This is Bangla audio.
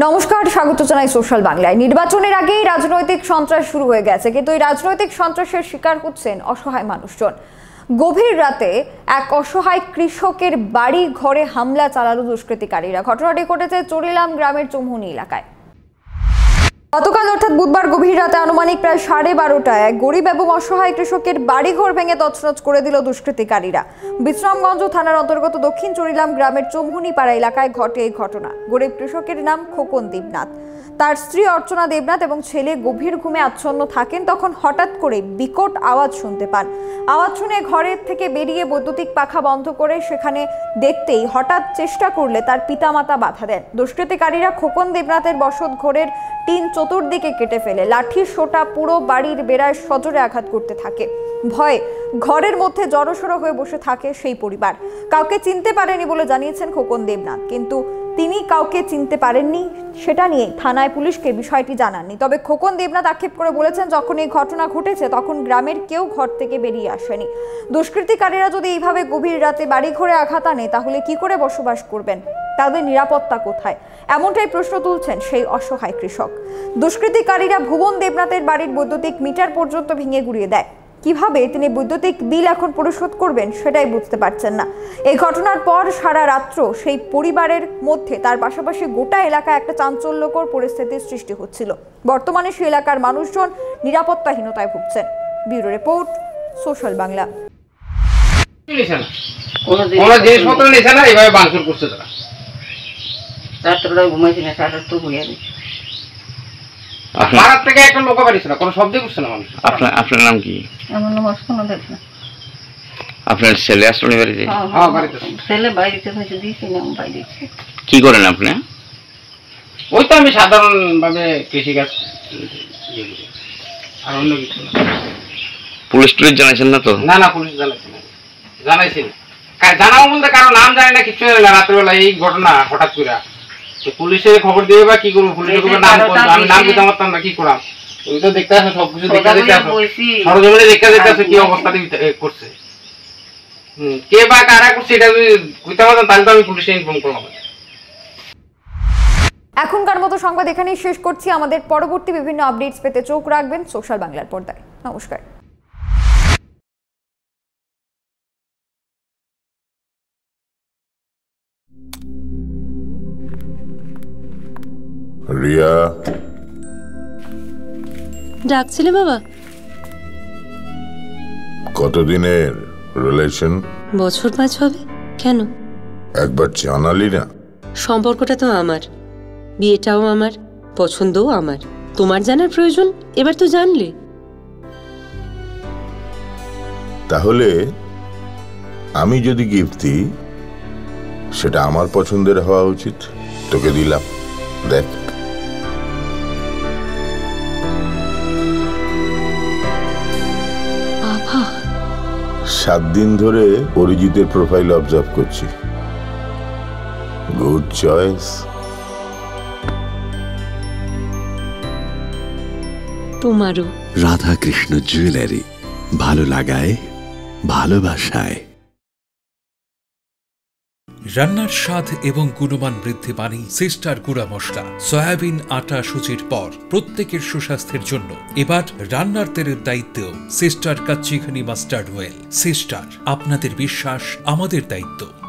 নমস্কার, স্বাগত জানাই সোশ্যাল বাংলায়। নির্বাচনের আগেই রাজনৈতিক সন্ত্রাস শুরু হয়ে গেছে, কিন্তু এই রাজনৈতিক সন্ত্রাসের শিকার হচ্ছেন অসহায় মানুষজন। গভীর রাতে এক অসহায় কৃষকের বাড়ি ঘরে হামলা চালালো দুষ্কৃতিকারীরা। ঘটনাটি ঘটেছে চরিলাম গ্রামের চৌমুনি এলাকায়। গতকাল অর্থাৎ বুধবার গভীর রাতে আনুমানিক প্রায় সাড়ে বারোটায় গরিব এবং অসহায় কৃষকের বাড়িঘর ভেঙে তছনছ করে দিল দুষ্কৃতিকারীরা। বিশ্রামগঞ্জ থানার অন্তর্গত দক্ষিণ চরিলাম গ্রামের চৌমুনিপাড়া এলাকায় ঘটে এই ঘটনা। গরিব কৃষকের নাম খোকন দেবনাথ। তার স্ত্রী অর্চনা দেবনাথ এবং ছেলে গভীর ঘুমে আচ্ছন্ন থাকেন তখন হঠাৎ করে বিকট আওয়াজ শুনতে পান। আওয়াজ শুনে ঘরের থেকে বেরিয়ে বৈদ্যুতিক পাখা বন্ধ করে সেখানে দেখতেই হঠাৎ চেষ্টা করলে তার পিতামাতা বাধা দেন। দুষ্কৃতিকারীরা খোকন দেবনাথের বসত ঘরের টিন চতুর্দিকে কেটে ফেলে। লাঠি সোটা পুরো বাড়ির বেড়ায় সজোরে আঘাত করতে থাকে। ভয়ে ঘরের মধ্যে জড়সড়ো হয়ে বসে থাকে সেই পরিবার। কাউকে চিনতে পারেনি বলে জানিয়েছেন খোকন দেবনাথ। কিন্তু তিনি কাউকে চিনতে পারেননি, সেটা নিয়ে থানায় পুলিশকে বিষয়টি জানাননি। তবে খোকন দেবনাথ আক্ষেপ করে বলেছেন, যখন এই ঘটনা ঘটেছে, তখন গ্রামের কেউ ঘর থেকে বেরিয়ে আসেনি। দুষ্কৃতিকারীরা যদি এইভাবে গভীর রাতে বাড়ি ঘরে আঘাত আনে, তাহলে কি করে বসবাস করবেন? তাদের নিরাপত্তা কোথায়? এমনটাই প্রশ্ন তুলছেন সেই অসহায় কৃষক। দুষ্কৃতিকারীরা ভুবন দেবনাথের বাড়ির বৈদ্যুতিক মিটার পর্যন্ত ভেঙে গুড়িয়ে দেয়। কীভাবে তিনি বৈদ্যুতিক বিল এখন পরিশোধ করবেন সেটাই বুঝতে পারছেন না। এই ঘটনার পর সারা রাত্র সেই পরিবারের মধ্যে তার পাশাপাশি গোটা এলাকায় একটা চাঞ্চল্যকর পরিস্থিতির সৃষ্টি হচ্ছিল। বর্তমানে সেই এলাকার মানুষজন নিরাপত্তাহীনতায় ভুগছেন। Bureau report, social Bangla. জিনিসপত্র নিছে না, এইভাবে বাংসুর করছে তারা। রাত্রবেলা ঘুমাইছি না সারা তো আপনার থেকে একটা লোক বাড়িছে না কোনো শব্দ করছে না মানুষ। আপনার আপনার নাম কি? আমার নাম দেখ না আপনার ছেলে আসলে বাড়িতে? হ্যাঁ, বাড়িতে। ছেলে বাইরেতে হয়েছে দিয়েছি না আমি বাইরে কি করেন আপনি? ওই তো আমি সাধারণ ভাবে কৃষিকাজ ইয়ে আর অন্য কিছু না। পুলিশ টুলিশ জানাইছেন না তো? না না পুলিশ জানাইছে না। জানাইছি জানাব বলতে কারও নাম জানি না কিছু জানি না রাত্রেবেলা এই ঘটনা হঠাৎ করে তো পুলিশে খবর দিবে বা কি করব? পুলিশে খবর নাম করব, আমি নাম দিতে পারতাম না কি করাম? তুমি তো দেখতে আসো সবকিছু দেখতে দেখতে আসো। সরজমিনে দেখতে দেখতে আসো কি অবস্থা করছে। কে বা কারা করছে এটা যদি বুঝতে পারতাম তাহলে তো আমি পুলিশে ইনফর্ম করলাম। এখনকার মতো সংবাদ এখানেই শেষ করছি। আমাদের পরবর্তী বিভিন্ন আপডেটস পেতে চোখ রাখবেন সোশ্যাল বাংলার পর্দায়। নমস্কার। রিয়া? ডাকছিলে বাবা? কতদিনের রিলেশন বছর পাঁচ হবে। কেন? একবার জানালি না। সম্পর্কটা তো আমার। বিয়েটাও আমার পছন্দও আমার। তোমার জানার প্রয়োজন? এবার তো জানলে। তাহলে আমি যদি গিফট দিই সেটা আমার পছন্দের হওয়া উচিত। তোকে দিলাম। দেখ। সাত দিন ধরে অরিজিতের প্রোফাইল অবজার্ভ করছি। গুড চয়েস তোমারও। রাধাকৃষ্ণ জুয়েলারি ভালো লাগায় ভালোবাসায়। রান্নার স্বাদ এবং গুণমান বৃদ্ধি পানি সিস্টার গুঁড়া মশলা, সয়াবিন আটা সুচির পর প্রত্যেকের সুস্বাস্থ্যের জন্য। এবার রান্নার তেলের দায়িত্বেও sister kachchi ghani mustard oil. Sister, আপনাদের বিশ্বাস আমাদের দায়িত্ব।